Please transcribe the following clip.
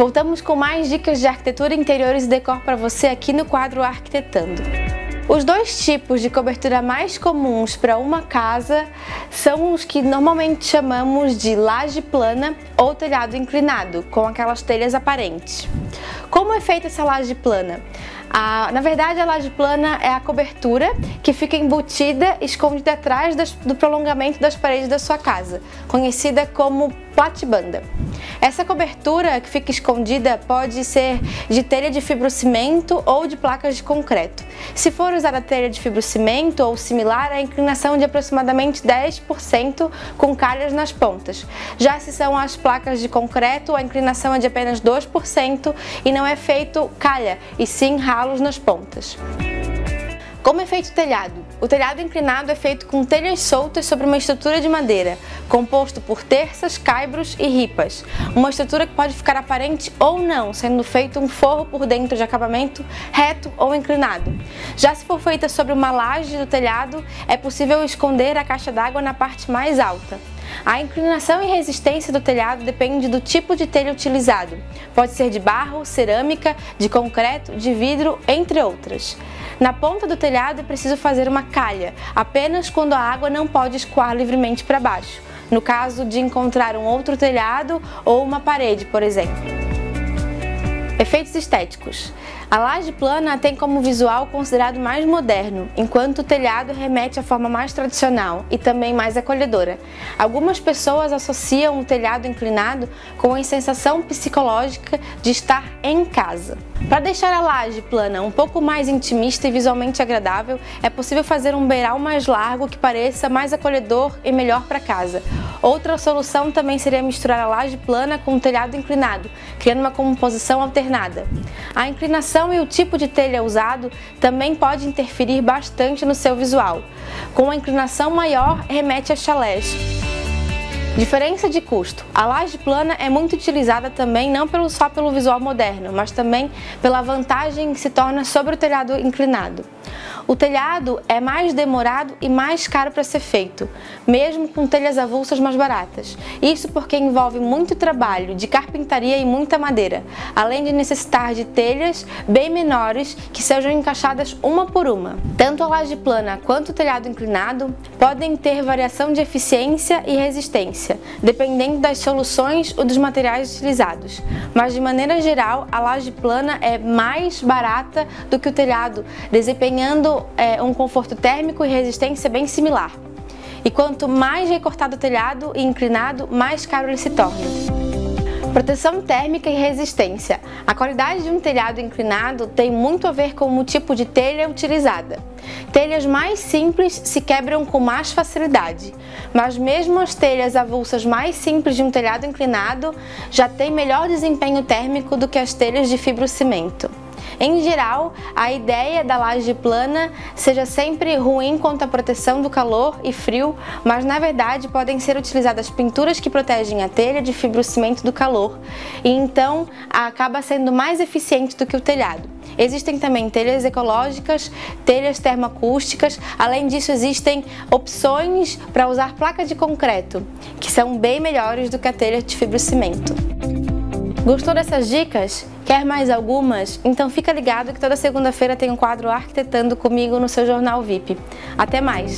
Voltamos com mais dicas de arquitetura, interiores e decor para você aqui no quadro Arquitetando. Os dois tipos de cobertura mais comuns para uma casa são os que normalmente chamamos de laje plana ou telhado inclinado, com aquelas telhas aparentes. Como é feita essa laje plana? Na verdade, a laje plana é a cobertura que fica embutida, escondida atrás das, do prolongamento das paredes da sua casa, conhecida como platibanda. Essa cobertura que fica escondida pode ser de telha de fibrocimento ou de placas de concreto. Se for usada telha de fibrocimento ou similar, a inclinação de aproximadamente 10% com calhas nas pontas. Já se são as placas de concreto, a inclinação é de apenas 2% e não é feito calha, e sim ralos nas pontas. Como é feito o telhado? O telhado inclinado é feito com telhas soltas sobre uma estrutura de madeira, composto por terças, caibros e ripas. Uma estrutura que pode ficar aparente ou não, sendo feito um forro por dentro de acabamento reto ou inclinado. Já se for feita sobre uma laje do telhado, é possível esconder a caixa d'água na parte mais alta. A inclinação e resistência do telhado depende do tipo de telha utilizado. Pode ser de barro, cerâmica, de concreto, de vidro, entre outras. Na ponta do telhado é preciso fazer uma calha, apenas quando a água não pode escoar livremente para baixo, no caso de encontrar um outro telhado ou uma parede, por exemplo. Efeitos estéticos. A laje plana tem como visual considerado mais moderno, enquanto o telhado remete à forma mais tradicional e também mais acolhedora. Algumas pessoas associam o telhado inclinado com a sensação psicológica de estar em casa. Para deixar a laje plana um pouco mais intimista e visualmente agradável, é possível fazer um beiral mais largo que pareça mais acolhedor e melhor para casa. Outra solução também seria misturar a laje plana com o telhado inclinado, criando uma composição alternada. A inclinação e o tipo de telha usado também pode interferir bastante no seu visual. Com a inclinação maior, remete a chalés. Diferença de custo. A laje plana é muito utilizada também não pelo, só pelo visual moderno, mas também pela vantagem que se torna sobre o telhado inclinado. O telhado é mais demorado e mais caro para ser feito, mesmo com telhas avulsas mais baratas. Isso porque envolve muito trabalho de carpintaria e muita madeira, além de necessitar de telhas bem menores que sejam encaixadas uma por uma. Tanto a laje plana quanto o telhado inclinado podem ter variação de eficiência e resistência, dependendo das soluções ou dos materiais utilizados. Mas de maneira geral, a laje plana é mais barata do que o telhado, desempenhando é, um conforto térmico e resistência bem similar. E quanto mais recortado o telhado e inclinado, mais caro ele se torna. Proteção térmica e resistência. A qualidade de um telhado inclinado tem muito a ver com o tipo de telha utilizada. Telhas mais simples se quebram com mais facilidade, mas mesmo as telhas avulsas mais simples de um telhado inclinado já têm melhor desempenho térmico do que as telhas de fibrocimento. Em geral, a ideia da laje plana seja sempre ruim quanto à proteção do calor e frio, mas na verdade podem ser utilizadas pinturas que protegem a telha de fibrocimento do calor e então acaba sendo mais eficiente do que o telhado. Existem também telhas ecológicas, telhas termoacústicas, além disso existem opções para usar placas de concreto, que são bem melhores do que a telha de fibrocimento. Gostou dessas dicas? Quer mais algumas? Então fica ligado que toda segunda-feira tem um quadro Arquitetando comigo no seu jornal VIP. Até mais!